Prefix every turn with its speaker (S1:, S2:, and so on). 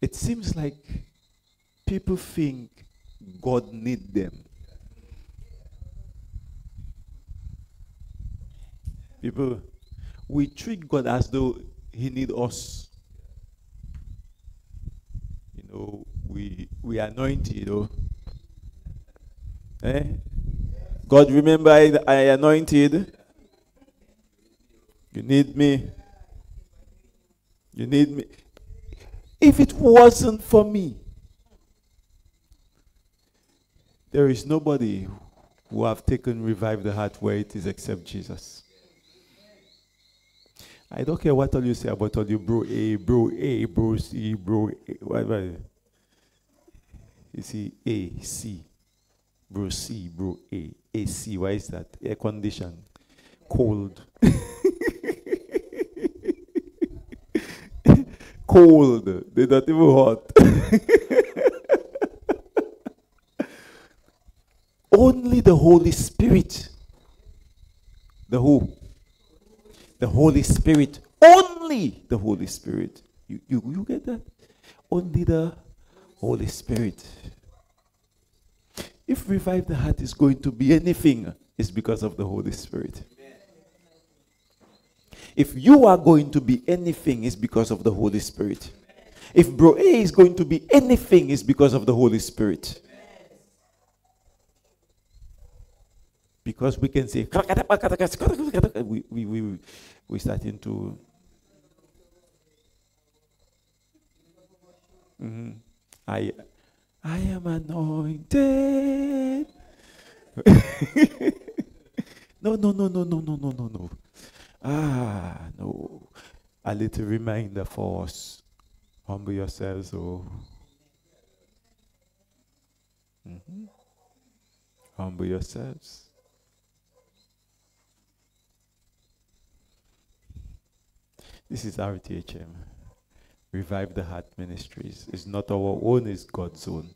S1: it seems like people think God need them. People, we treat God as though He need us. You know, we we anoint you know. Eh? God, remember I, I anointed. You need me. You need me. If it wasn't for me, there is nobody who have taken revive the heart where it is except Jesus. I don't care what all you say about all you bro A, bro A, bro C, bro A, whatever. You see A, C, bro C, bro A, A C. Why is that? Air condition, cold. cold. They're not even hot. Only the Holy Spirit. The who? The Holy Spirit. Only the Holy Spirit. You, you, you get that? Only the Holy Spirit. If revive the heart is going to be anything, it's because of the Holy Spirit. If you are going to be anything, it's because of the Holy Spirit. If bro A is going to be anything, it's because of the Holy Spirit. Because we can say, we, we, we, we starting to. Mm-hmm. I, I am anointed. no, no, no, no, no, no, no, no, no. Ah, no. A little reminder for us. Humble yourselves, oh. Mm-hmm. Humble yourselves. This is RTHM. Revive the Heart Ministries. It's not our own, it's God's own.